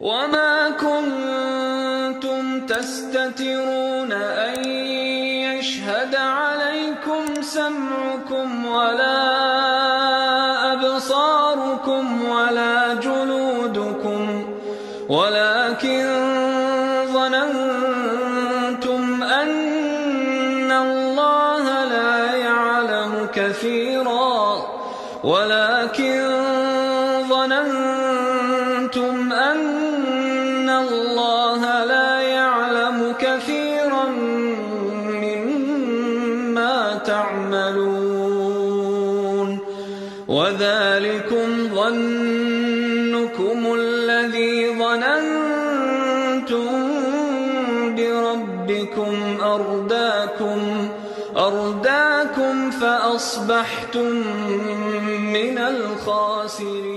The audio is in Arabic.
وما كنتم تستترون أن يشهد عليكم سمعكم ولا أبصاركم ولا جلودكم ولكن ظننتم أن الله لا يعلم كثيرا ولكن ظننتم كثيرا مما تعملون. وذلكم ظنكم الذي ظننتم بربكم أرداكم أرداكم فأصبحتم من الخاسرين.